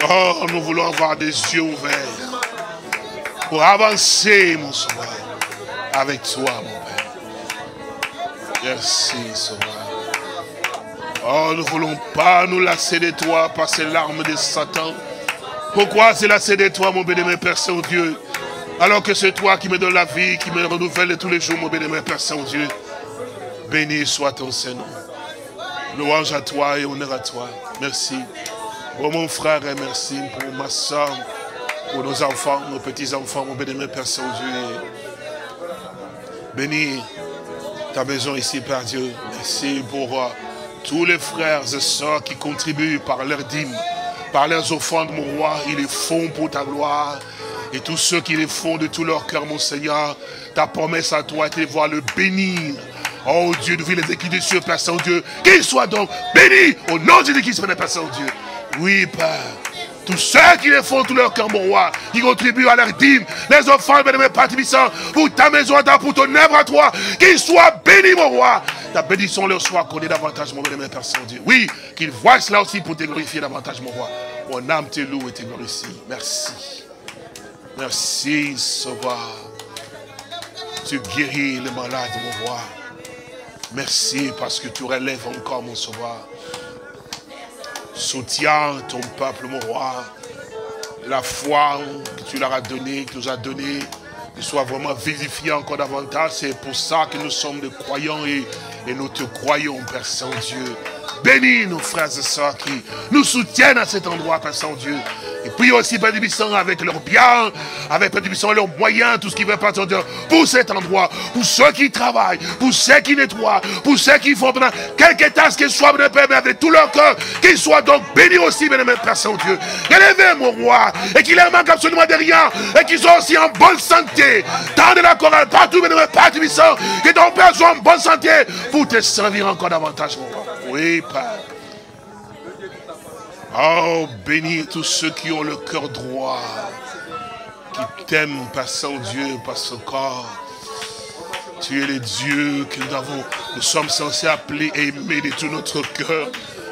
Oh, nous voulons avoir des yeux ouverts pour avancer, mon sauveur, avec toi, mon Père. Merci, Sauveur. Oh, nous ne voulons pas nous lasser de toi par ces larmes de Satan. Pourquoi c'est là de toi, mon bénémoine Père Saint-Dieu? Alors que c'est toi qui me donne la vie, qui me renouvelle tous les jours, mon bénémoine Père Saint-Dieu. Béni soit ton Seigneur. Louange à toi et honneur à toi. Merci. Pour mon frère et merci pour ma soeur, pour nos enfants, nos petits-enfants, mon bénémoine Père Saint-Dieu. Bénis ta maison ici, Père Dieu. Merci pour euh, tous les frères et sœurs qui contribuent par leur dîme par leurs offrandes, mon roi, ils les font pour ta gloire. Et tous ceux qui les font de tout leur cœur, mon Seigneur, ta promesse à toi est de voir le bénir. Oh Dieu, nous les équipes de cieux, Père Saint-Dieu. Qu'il soit donc béni au nom de Jésus-Christ, Père Saint-Dieu. Oui, Père. Tous ceux qui les font tout leur cœur, mon roi, qui contribuent à leur dîme, les enfants, mes participants, pour ta maison, pour ton œuvre à toi, qu'ils soient bénis, mon roi. Ta bénédiction leur soit accordée davantage, mon bien Père Saint-Dieu. Oui, qu'ils voient cela aussi pour te glorifier davantage, mon roi. Mon âme te loue et te glorifie. Merci. Merci, Sauveur. Tu guéris les malades, mon roi. Merci parce que tu relèves encore, mon Sauveur. Soutiens ton peuple, mon roi. La foi que tu leur as donnée, que tu nous as donnée, soit vraiment vivifiée encore davantage. C'est pour ça que nous sommes des croyants et, et nous te croyons, Père Saint-Dieu. Bénis nos frères et sœurs qui nous soutiennent à cet endroit, Père Saint-Dieu. Et puis aussi, Père Bisson, avec leurs biens, avec Père Bisson, leurs moyens, tout ce qui veut, Père Saint-Dieu, pour cet endroit, pour ceux qui travaillent, pour ceux qui nettoient, pour ceux qui font quelque tâche qu'ils soient, mon Père, mais avec tout leur cœur, qu'ils soient donc bénis aussi, Père Saint-Dieu. Élevez, mon roi, et qu'il leur manque absolument de rien, et qu'ils soient aussi en bonne santé, dans de la chorale, partout, Père Bisson, que ton Père soit en bonne santé, pour te servir encore davantage, mon roi. Oui, Père. Oh, bénis tous ceux qui ont le cœur droit, qui t'aiment, Père Saint-Dieu, par ce corps. Tu es le Dieu que nous avons, nous sommes censés appeler et aimer de tout notre cœur,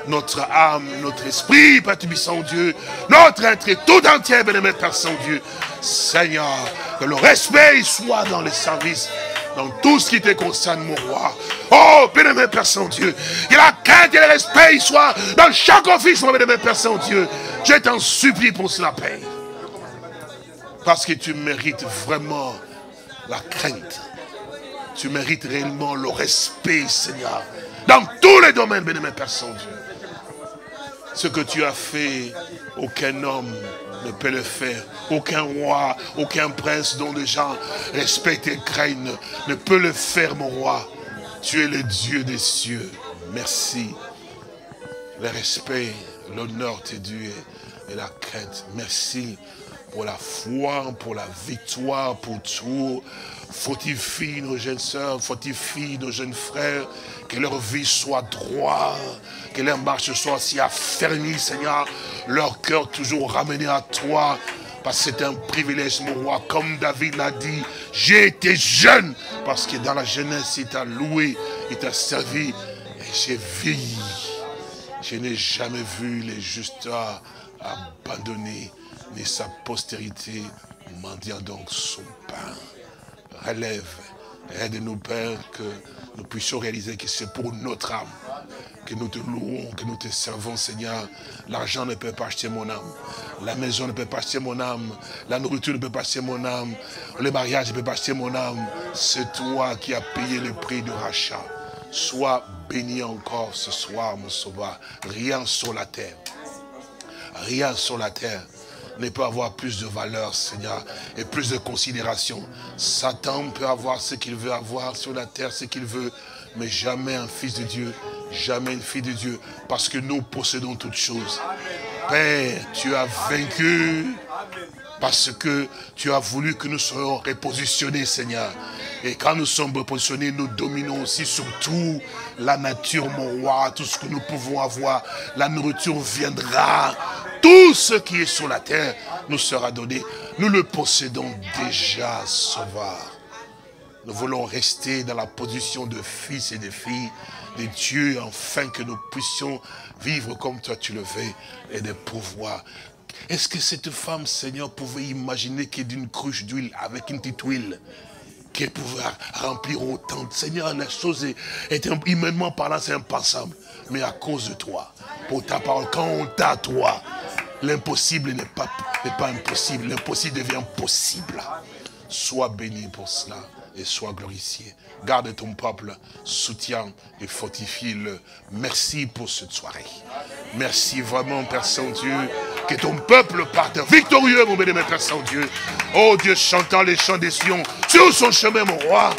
notre âme, notre esprit, Père Saint-Dieu, notre être tout entier, bénémoine Père Saint-Dieu. Seigneur, que le respect soit dans les services dans tout ce qui te concerne, mon roi. Oh, bien-aimé Père Saint-Dieu, que la crainte et le respect soient dans chaque office, mon bien-aimé Père Saint-Dieu. Je t'en supplie pour cela, Père. Parce que tu mérites vraiment la crainte. Tu mérites réellement le respect, Seigneur. Dans tous les domaines, bien-aimé Père Saint-Dieu. Ce que tu as fait, aucun homme ne peut le faire. Aucun roi, aucun prince dont les gens respectent et craignent ne peut le faire, mon roi. Tu es le Dieu des cieux. Merci. Le respect, l'honneur t'est dû et la crainte. Merci pour la foi, pour la victoire, pour tout. Fortifie nos jeunes sœurs, fortifie nos jeunes frères, que leur vie soit droite, que leur marche soit si affermie, Seigneur, leur cœur toujours ramené à toi, parce que c'est un privilège, mon roi, comme David l'a dit, j'ai été jeune, parce que dans la jeunesse, il t'a loué, il t'a servi, et j'ai vieilli. Je n'ai jamais vu les justes abandonnés, ni sa postérité mendiant donc son pain relève. Aide-nous, Père, que nous puissions réaliser que c'est pour notre âme que nous te louons, que nous te servons, Seigneur. L'argent ne peut pas acheter mon âme. La maison ne peut pas acheter mon âme. La nourriture ne peut pas acheter mon âme. Le mariage ne peut pas acheter mon âme. C'est toi qui as payé le prix du rachat. Sois béni encore ce soir, mon sauveur. Rien sur la terre Rien sur la terre ne peut avoir plus de valeur, Seigneur, et plus de considération. Satan peut avoir ce qu'il veut avoir sur la terre, ce qu'il veut, mais jamais un fils de Dieu, jamais une fille de Dieu, parce que nous possédons toutes choses. Père, tu as vaincu parce que tu as voulu que nous soyons repositionnés, Seigneur. Et quand nous sommes repositionnés, nous dominons aussi sur tout la nature, mon roi, tout ce que nous pouvons avoir. La nourriture viendra. Tout ce qui est sur la terre nous sera donné. Nous le possédons déjà, Sauveur. Nous voulons rester dans la position de fils et de filles de Dieu, afin que nous puissions vivre comme toi tu le veux et de pouvoir est-ce que cette femme, Seigneur, pouvait imaginer que d'une cruche d'huile, avec une petite huile, qu'elle pouvait remplir autant Seigneur, la chose est, humainement parlant, c'est impensable. Mais à cause de toi, pour ta parole, quand on t'a toi, l'impossible n'est pas, pas impossible. L'impossible devient possible. Sois béni pour cela et sois glorifié. Garde ton peuple, soutiens et fortifie-le. Merci pour cette soirée. Merci vraiment, Père Saint-Dieu, que ton peuple parte victorieux, mon bénémoine Père Saint-Dieu. Oh Dieu, chantant les chants des Sion sur son chemin, mon roi.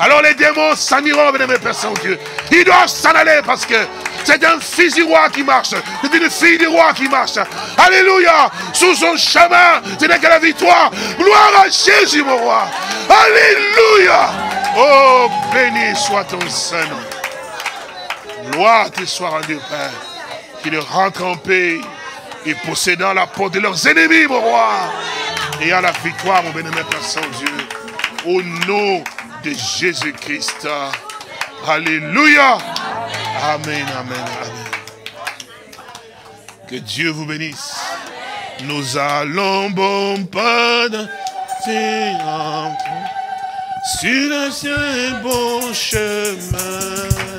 Alors les démons s'en iront, bénémoine Père Saint-Dieu. Ils doivent s'en aller parce que c'est un fils du roi qui marche. C'est une fille du roi qui marche. Alléluia. Sous son chemin, ce n'est que la victoire. Gloire à Jésus, mon roi. Alléluia. Oh, béni soit ton Saint-Nom. Gloire te soit rendue, Père. Qu'il rentre en paix et possédant la porte de leurs ennemis, mon roi. Et à la victoire, mon bénémoine Père Saint-Dieu. Au nom de Jésus-Christ. Alléluia. Amen, amen, amen. Que Dieu vous bénisse. Nous allons bon pas sur un bon chemin.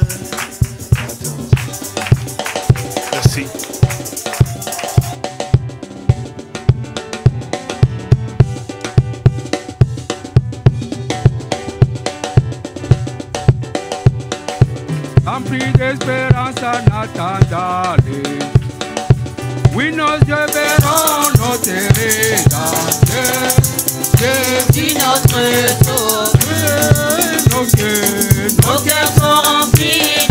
D'espérance en attendant Oui, nos yeux verront notre rédempteur. Jésus notre sauveur. Nos cœurs, Nos cœurs sont remplis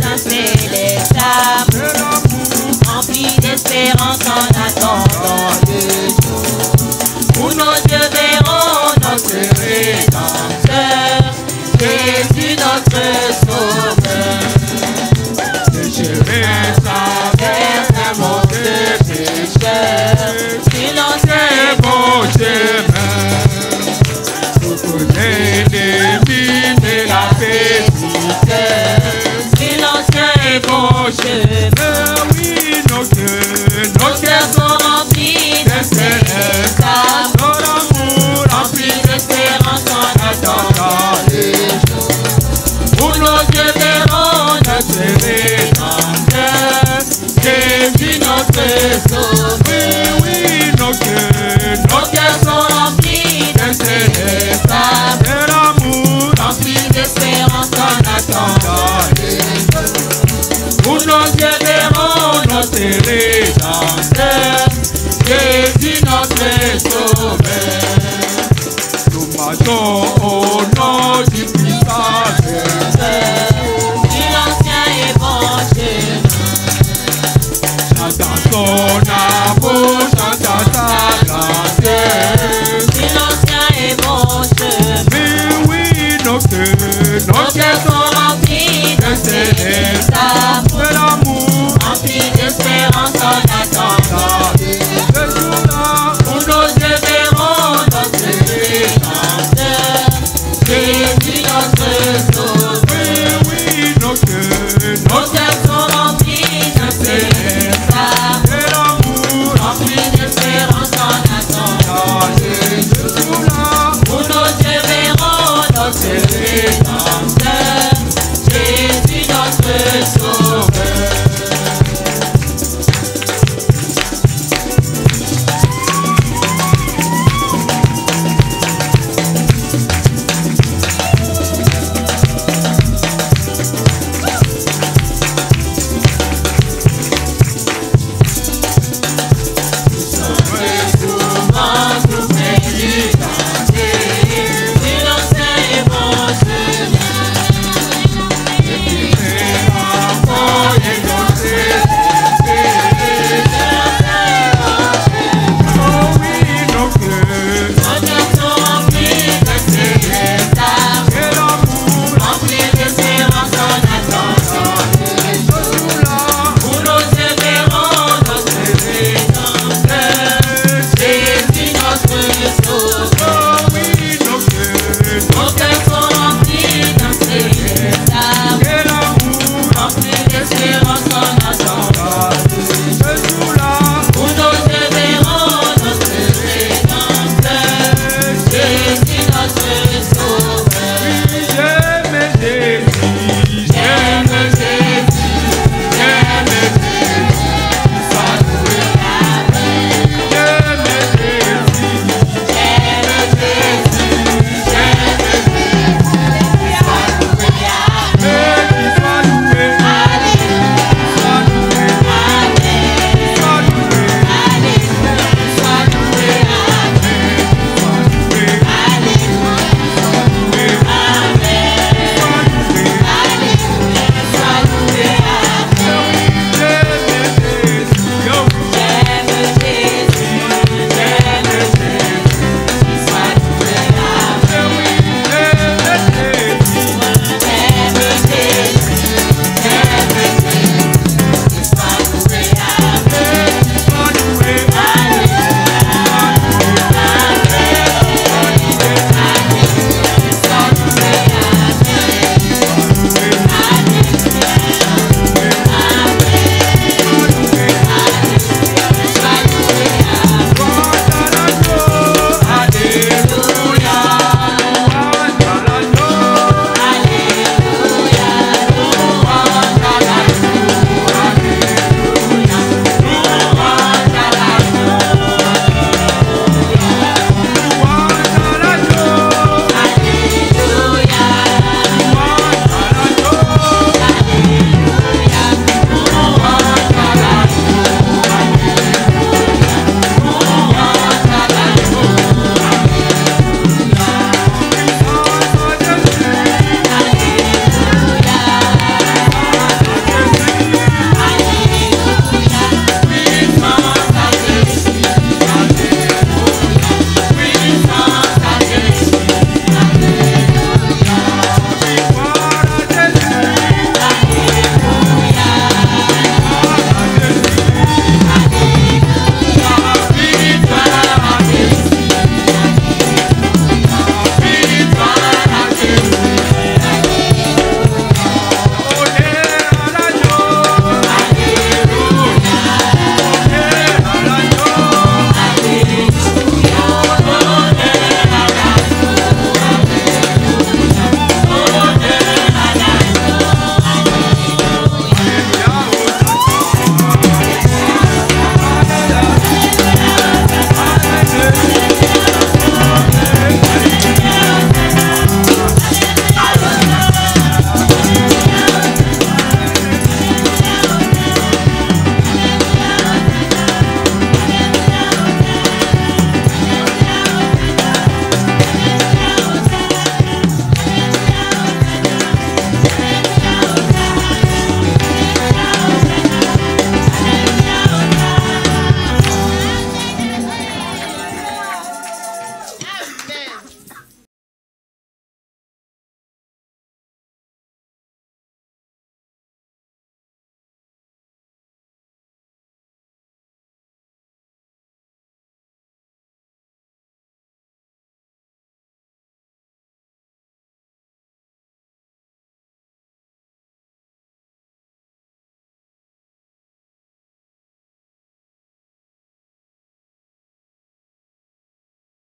No